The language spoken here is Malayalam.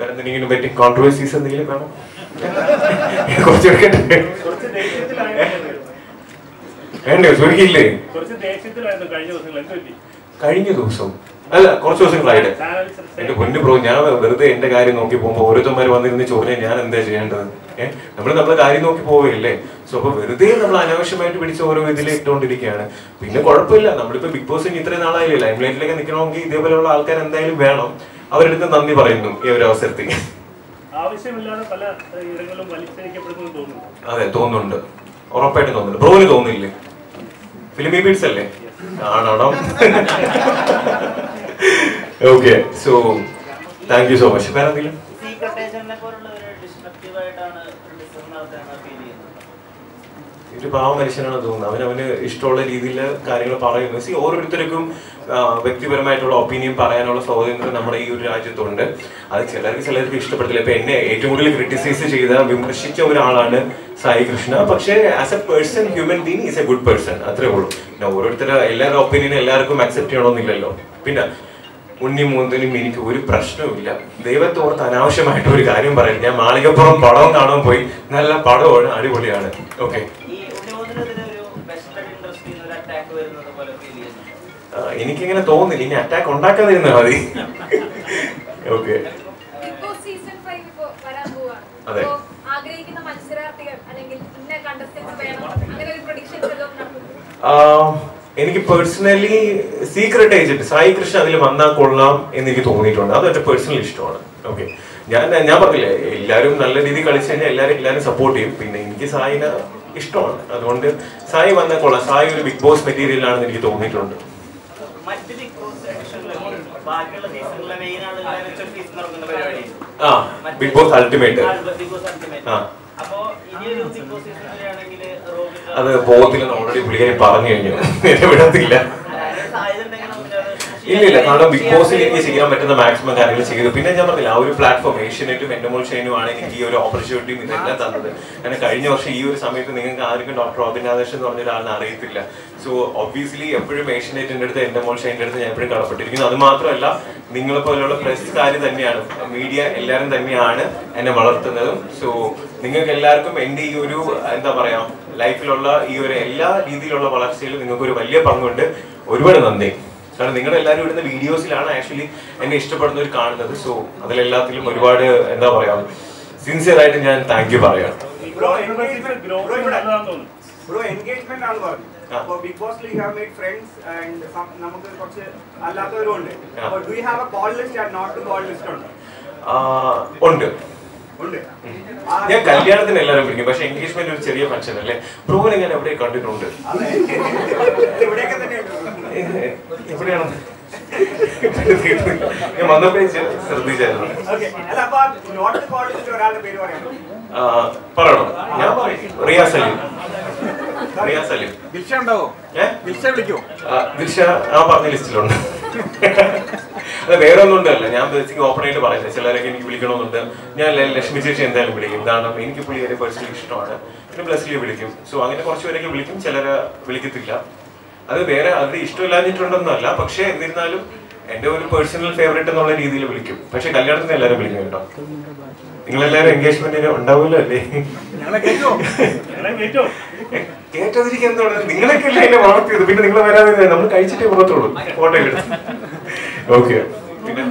വേറെ എന്തെങ്കിലും പറ്റി? കോൺട്രവേഴ്സീസ് എന്തെങ്കിലും കാണോ കുറച്ച് വേണ്ടേ? ചുരുക്കില്ലേ കഴിഞ്ഞ ദിവസങ്ങൾ എന്ത് കഴിഞ്ഞ ദിവസം. അല്ല കുറച്ച് ദിവസങ്ങളായിട്ട് എന്റെ പൊന്നു ബ്രോ ഞാൻ വെറുതെ എന്റെ കാര്യം നോക്കി പോകുമ്പോൾ ഓരോരുത്തന്മാര് വന്നിരുന്ന് ചോദിച്ചാൽ ഞാൻ എന്താ ചെയ്യേണ്ടത്? ഏഹ് നമ്മൾ നമ്മളെ കാര്യം നോക്കി പോവുകയല്ലേ? സോ അപ്പൊ വെറുതെ നമ്മൾ അനാവശ്യമായിട്ട് പിടിച്ച ഓരോ ഇതിൽ ഇട്ടുകൊണ്ടിരിക്കുകയാണ് പിന്നെ കുഴപ്പമില്ല. നമ്മളിപ്പോ ബിഗ് ബോസിന് ഇത്രയും നാളായില്ലേ? ലൈം ലൈറ്റിലേക്ക് നിൽക്കണമെങ്കിൽ ഇതേപോലെയുള്ള ആൾക്കാർ എന്തായാലും വേണം. അവരെടുത്ത് നന്ദി പറയുന്നു ഈ ഒരു അവസരത്തിൽ. അതെ തോന്നുന്നുണ്ട്. ഉറപ്പായിട്ട് തോന്നുന്നു ബ്രോന് തോന്നില്ലേ? ഫിലിമി ബീഡ്സ് അല്ലേ? ആണോ okay so thank you so much വേറെ എന്തെങ്കിലും ഒരു പാവ മനുഷ്യനാണ് തോന്നുന്നത് അവൻ അവന് ഇഷ്ടമുള്ള രീതിയിൽ കാര്യങ്ങൾ പറയുന്നു. സി ഓരോരുത്തർക്കും വ്യക്തിപരമായിട്ടുള്ള ഒപ്പീനിയൻ പറയാനുള്ള സ്വാതന്ത്ര്യം നമ്മുടെ ഈ ഒരു രാജ്യത്തുണ്ട്. അത് ചിലർക്ക് ചിലർക്ക് ഇഷ്ടപ്പെട്ടില്ല ഇപ്പൊ എന്നെ ഏറ്റവും കൂടുതൽ ക്രിട്ടിസൈസ് ചെയ്ത വിമർശിച്ച ഒരാളാണ് സായി കൃഷ്ണ. പക്ഷേ as a person human being is a good person അത്രേ ഉള്ളൂ. പിന്നെ ഓരോരുത്തരുടെ എല്ലാവരുടെ ഒപ്പീനിയൻ എല്ലാവർക്കും അക്സെപ്റ്റ് ചെയ്യണമെന്നില്ലല്ലോ. പിന്നെ ഉണ്ണി മൂന്നിനും എനിക്ക് ഒരു പ്രശ്നവുമില്ല ദൈവത്തോർത്ത് അനാവശ്യമായിട്ട് ഒരു കാര്യം പറയും ഞാൻ മാളികപ്പുറം പടവും കാണാൻ പോയി. നല്ല പടമാണ് അടിപൊളിയാണ്. ഓക്കെ എനിക്കിങ്ങനെ തോന്നുന്നില്ല. ഇനി അറ്റാക്ക് ഉണ്ടാക്കാതിരുന്നാൽ മതി. ഓക്കെ അതെ. ആഗ്രഹിക്കുന്ന മത്സരാർത്ഥികൾ അല്ലെങ്കിൽ ഇന്ന കണ്ടസ്റ്റൻസ് വേണം. അങ്ങനെ ഒരു പ്രൊഡിക്ഷൻ എനിക്ക് personally secret agent Sai Krishna അതിൽ വന്നാൽ കൊള്ളാം എന്ന് എനിക്ക് തോന്നിയിട്ടുണ്ട്. അത് എന്റെ പേഴ്സണൽ ഇഷ്ടമാണ്. ഓക്കെ ഞാൻ ഞാൻ പറഞ്ഞില്ലേ എല്ലാവരും നല്ല രീതിയിൽ കളിച്ചു കഴിഞ്ഞാൽ എല്ലാവരും എല്ലാവരും സപ്പോർട്ട് ചെയ്യും. പിന്നെ എനിക്ക് സായിനെ ഇഷ്ടമാണ്. അതുകൊണ്ട് സായി വന്ന കൊള്ളാം സായി ഒരു ബിഗ് ബോസ് മെറ്റീരിയൽ ആണെന്ന് എനിക്ക് തോന്നിയിട്ടുണ്ട്. ആ ബിഗ് ബോസ് അൾട്ടിമേറ്റ് ആ. അത് പോകത്തില്ലെന്ന് ഓൾറെഡി പുള്ളിക്കാരി പറഞ്ഞു കഴിഞ്ഞു. എന്നെ വിടത്തില്ല സാധ്യത ഉണ്ടെങ്കിൽ നമുക്ക് അത് ഇല്ല ഇല്ല കാരണം ബിഗ് ബോസിൽ എനിക്ക് ചെയ്യാൻ പറ്റുന്ന മാക്സിമം കാര്യങ്ങൾ ചെയ്തു. പിന്നെ ഞാൻ പറഞ്ഞില്ല ആ ഒരു പ്ലാറ്റ്ഫോം ഏഷ്യനെറ്റും മോൾ ഷെയിനും ആണ് എനിക്ക് ഈ ഒരു ഓപ്പർച്യൂണിറ്റിയും ഇതെല്ലാം തന്നത്. കാരണം കഴിഞ്ഞ വർഷം ഈ ഒരു സമയത്ത് നിങ്ങൾക്ക് ആർക്കും ഡോക്ടർ ആദർശ് എന്ന് പറഞ്ഞ ഒരാളിനെ അറിയത്തില്ല. സോ ഒബ്വിയസ്ലി എപ്പോഴും ഏഷ്യനെറ്റിന്റെ അടുത്ത് എന്റെ മോൾ ഷെയിന്റെ അടുത്ത് ഞാൻ എപ്പോഴും കടപ്പെട്ടിരിക്കുന്നു. അത് മാത്രമല്ല നിങ്ങളെ പോലെയുള്ള പ്രസ്സുകാർ തന്നെയാണ്. മീഡിയ എല്ലാവരും തന്നെയാണ് എന്നെ വളർത്തുന്നതും. സോ നിങ്ങൾക്ക് എല്ലാവർക്കും എന്റെ ഈ ഒരു എന്താ പറയാ ലൈഫിലുള്ള ഈ ഒരു എല്ലാ രീതിയിലുള്ള വളർച്ചയിലും നിങ്ങൾക്ക് ഒരു വലിയ പങ്കുണ്ട്. ഒരുപാട് നന്ദി. കാരണം നിങ്ങൾ എല്ലാവരും ഇടുന്ന വീഡിയോസിലാണ് ആക്ച്വലി എന്നെ ഇഷ്ടപ്പെടുന്നവർ കാണുന്നത്. സോ അതിലെല്ലാത്തിലും ഒരുപാട് എന്താ പറയാ സിൻസിയർ ആയിട്ട് ഞാൻ താങ്ക് യു പറയാം. ബ്രോ എൻഗേജ്മെന്റ് ആണ് പറഞ്ഞു ആ. അപ്പോൾ ബിഗ് ബോസിൽ you have made friends and നമുക്ക് കുറച്ച് അല്ലാത്തവരും ഉണ്ട് ആ. അപ്പോൾ do you have a call list and not call list ഉണ്ട്? ആ, ഉണ്ട്. ഉണ്ട്. ഞാൻ കല്യാണത്തിന് എല്ലാവരും വിളിക്കും. പക്ഷെ എൻഗേജ്മെന്റ് ഒരു ചെറിയ ഫംഗ്ഷൻ അല്ലേ? പ്രോഗ്രാം ഞാൻ എവിടെ കണ്ടിട്ടുണ്ട് അതെ ഇവിടെയൊക്കെ തന്നെയുണ്ട് ഏ, എവിടെയാണ് ഞാൻ വന്നപ്പോഴേ ശ്രദ്ധിച്ചായിരുന്നു ഓക്കെ അല്ല അപ്പൊ നോട്ട് കോൾ ലിസ്റ്റ് ഒരാളുടെ പേര് പറയാം ശ്രദ്ധിച്ചായിരുന്നു. പറയണോ. ഞാൻ പറയും റിയാസ് സലീം റിയാസ് സലീം. ദിൽഷ ഉണ്ടാവോ? ദിൽഷ വിളിക്കുമോ ആ, ദിൽഷ ആ പറഞ്ഞ ലിസ്റ്റിലുണ്ട്. അത് വേറെ ഒന്നും ഉണ്ടല്ല. ഞാൻ ബേസിക് ഓപ്പൺ ആയിട്ട് പറയുന്നത് ചിലരൊക്കെ എനിക്ക് വിളിക്കണമെന്നുണ്ട്. ഞാൻ ലക്ഷ്മി ചേച്ചി എന്തായാലും വിളിക്കും. കാരണം എനിക്ക് പുള്ളിയെ പേഴ്സണലി ഇഷ്ടമാണ്. പിന്നെ ബ്ലസ്ലി വിളിക്കും. സോ അങ്ങനെ കുറച്ച് പേരൊക്കെ വിളിക്കും. ചിലരെ വിളിക്കത്തില്ല. അത് വേറെ അത് ഇഷ്ടമില്ലാഞ്ഞിട്ടുണ്ടെന്നല്ല. പക്ഷേ എന്നിരുന്നാലും എന്റെ ഒരു പേഴ്സണൽ ഫേവറേറ്റ് എന്നുള്ള രീതിയിൽ വിളിക്കും. പക്ഷെ കല്യാണത്തിന് എല്ലാവരും വിളിക്കും കേട്ടോ. നിങ്ങളെല്ലാവരും എൻഗേജ്മെന്റിന് ഉണ്ടാവുമല്ലോ അല്ലേ? ഞങ്ങളെ കേട്ടോ എല്ലാം കേട്ടോ കേട്ടതിരിക്കാൻ എന്താണ് നിങ്ങളൊക്കെ അല്ലേ എന്നെ വളർത്തിയത്? പിന്നെ നിങ്ങൾ വരാതെ നമ്മൾ കഴിച്ചിട്ടേ പുറത്തുള്ളൂ ഫോട്ടോ എടുത്ത്. ഓക്കെ പിന്നെ